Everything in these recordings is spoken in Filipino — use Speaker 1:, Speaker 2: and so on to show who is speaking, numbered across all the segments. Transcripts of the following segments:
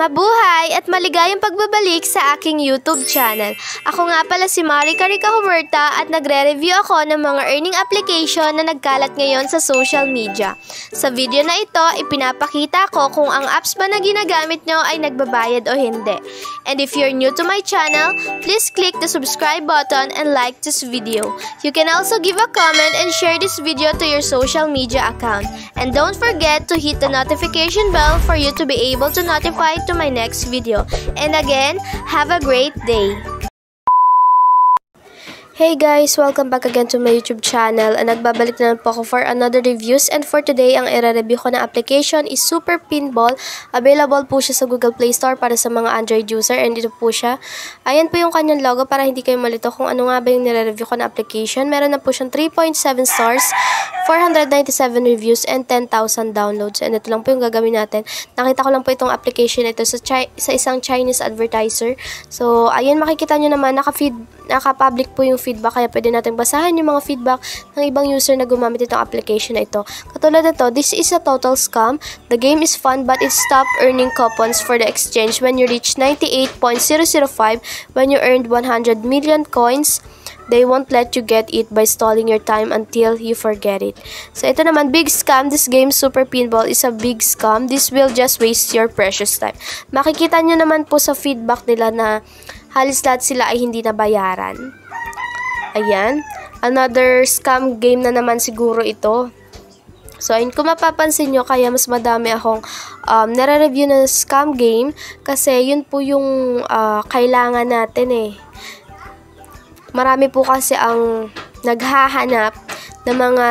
Speaker 1: Mabuhay at maligayang pagbabalik sa aking YouTube channel. Ako nga pala si Marika Rica Humerta at nagre-review ako ng mga earning application na nagkalat ngayon sa social media. Sa video na ito, ipinapakita ko kung ang apps ba na ginagamit nyo ay nagbabayad o hindi. And if you're new to my channel, please click the subscribe button and like this video. You can also give a comment and share this video to your social media account. And don't forget to hit the notification bell for you to be able to notify to my next video. And again, have a great day! Hey guys! Welcome back again to my YouTube channel. Nagbabalik na po ako for another reviews. And for today, ang i-review ko na application is Super Pinball. Available po siya sa Google Play Store para sa mga Android user. And dito po siya. Ayan po yung kanyang logo para hindi kayo malito kung ano nga ba yung nire-review ko na application. Meron na po siyang 3.7 stars, 497 reviews, and 10,000 downloads. And ito lang po yung gagawin natin. Nakita ko lang po itong application ito sa, sa isang Chinese advertiser. So, ayan makikita nyo naman, naka-feed, naka-public po yung feed feedback kaya pwede natin basahin yung mga feedback ng ibang user na gumamit itong application na ito. Katulad nito, this is a total scam. The game is fun but it stopped earning coupons for the exchange when you reach 98.005 when you earned 100 million coins. They won't let you get it by stalling your time until you forget it. So, ito naman, big scam. This game, Super Pinball, is a big scam. This will just waste your precious time. Makikita nyo naman po sa feedback nila na halos lahat sila ay hindi nabayaran. Ayan. Another scam game na naman siguro ito. So, ayun, kung mapapansin nyo, kaya mas madami akong um, nare-review na scam game kasi yun po yung uh, kailangan natin eh. Marami po kasi ang naghahanap ng mga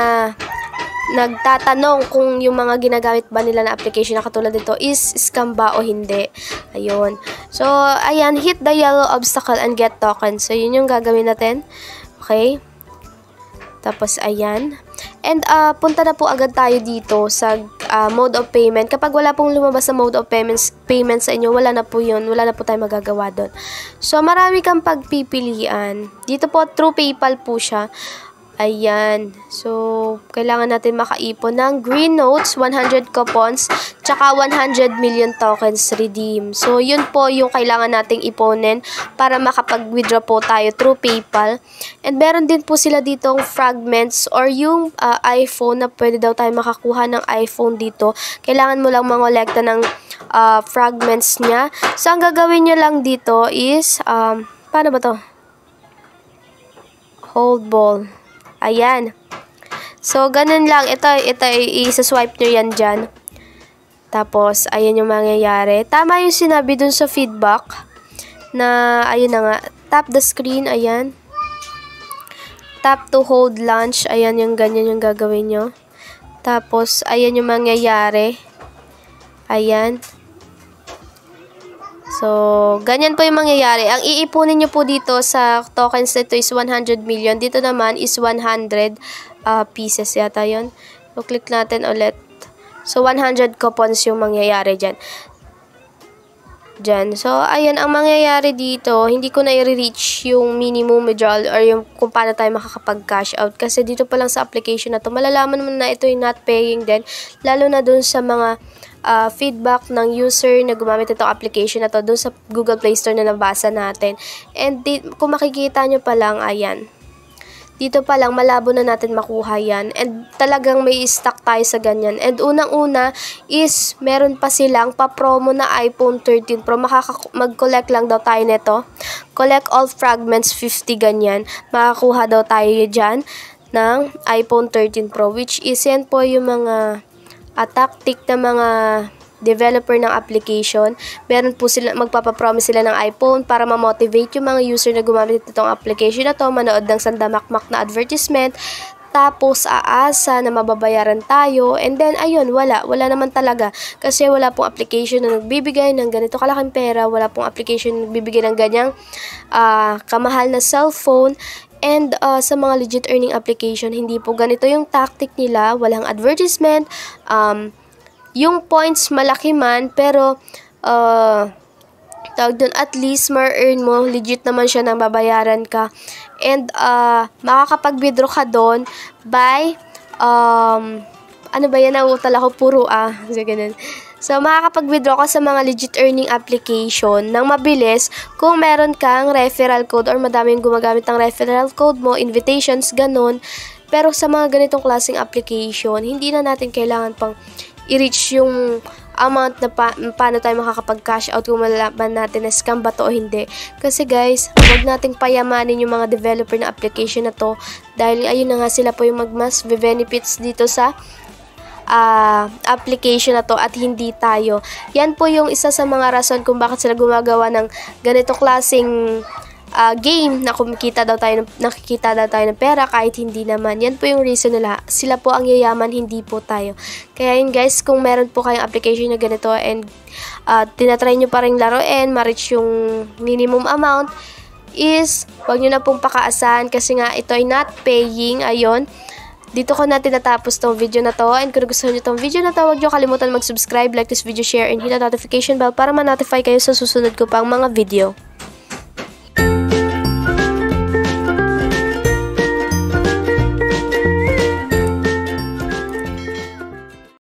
Speaker 1: nagtatanong kung yung mga ginagamit ba nila na application na katulad nito is scam ba o hindi. Ayun. So, ayan, hit the yellow obstacle and get token. So, yun yung gagawin natin. Okay? Tapos, ayan. And, uh, punta na po agad tayo dito sa uh, mode of payment. Kapag wala pong lumabas sa mode of payments, payment sa inyo, wala na po yun. Wala na po tayo magagawa doon. So, marami kang pagpipilian. Dito po, through PayPal po siya. Ayan. So, kailangan natin makaipon ng green notes, 100 coupons, tsaka 100 million tokens redeem. So, yun po yung kailangan nating iponin para makapag-withdraw po tayo through PayPal. And meron din po sila ditong fragments or yung uh, iPhone na pwede daw tayo makakuha ng iPhone dito. Kailangan mo lang mangolekta ng uh, fragments niya. So, ang gagawin nyo lang dito is, um, paano ba to? Hold ball. Ayan. So, ganun lang. Ito, ito, i-swipe nyo yan dyan. Tapos, ayan yung mangyayari. Tama yung sinabi dun sa feedback. Na, ayun na nga. Tap the screen, ayan. Tap to hold launch. Ayan yung ganyan yung gagawin nyo. Tapos, ayan yung mangyayari. Ayan. So, ganyan po yung mangyayari. Ang iipunin nyo po dito sa tokens nito is 100 million. Dito naman is 100 uh, pieces yata yon. So, click natin ulit. So, 100 coupons yung mangyayari dyan. Dyan. So, ayan, ang mangyayari dito, hindi ko na i-reach yung minimum withdrawal or yung kung paano tayo makakapag-cash out. Kasi dito pa lang sa application na to, malalaman mo na ito yung not paying din. Lalo na dun sa mga uh, feedback ng user na gumamit itong application na to doon sa Google Play Store na nabasa natin. And di, kung makikita nyo pa lang, ayan. Dito pa lang, malabo na natin makuha yan. And talagang may stock tayo sa ganyan. And unang-una is, meron pa silang pa-promo na iPhone 13 Pro. mag-collect lang daw tayo nito. Collect all fragments 50 ganyan. Makakuha daw tayo dyan ng iPhone 13 Pro. Which is yan po yung mga uh, tactic ng mga developer ng application. Meron po sila, magpapapromise sila ng iPhone para ma-motivate yung mga user na gumamit itong application na to, manood ng sandamakmak na advertisement, tapos aasa na mababayaran tayo and then ayun wala wala naman talaga kasi wala pong application na nagbibigay ng ganito kalaking pera wala pong application na nagbibigay ng ganyang uh, kamahal na cellphone And uh, sa mga legit earning application, hindi po ganito yung tactic nila. Walang advertisement. Um, yung points malaki man, pero uh, tawag dun, at least ma-earn mo. Legit naman siya nang babayaran ka. And uh, makakapag-withdraw ka doon by um, ano ba yan? Nautal ako puro ah. So, ganun. So, makakapag-withdraw ka sa mga legit earning application ng mabilis kung meron kang referral code or madaming gumagamit ng referral code mo, invitations, ganun. Pero sa mga ganitong klaseng application, hindi na natin kailangan pang i-reach yung amount na pa, paano tayo makakapag-cash out kung malalaman natin na scam ba to o hindi. Kasi guys, huwag nating payamanin yung mga developer na application na to dahil ayun na nga sila po yung magmas benefits dito sa uh, application na to at hindi tayo. Yan po yung isa sa mga rason kung bakit sila gumagawa ng ganito klaseng uh, game na kumikita daw tayo nakikita daw tayo ng pera kahit hindi naman. Yan po yung reason nila. Sila po ang yayaman, hindi po tayo. Kaya yun guys, kung meron po kayong application na ganito and uh, tinatry nyo pa rin laruin, ma-reach yung minimum amount, is wag nyo na pong pakaasahan kasi nga ito ay not paying. Ayon dito ko na tinatapos tong video na to. And kung gusto nyo tong video na to, huwag nyo kalimutan mag-subscribe, like this video, share, and hit the notification bell para ma-notify kayo sa susunod ko pang mga video.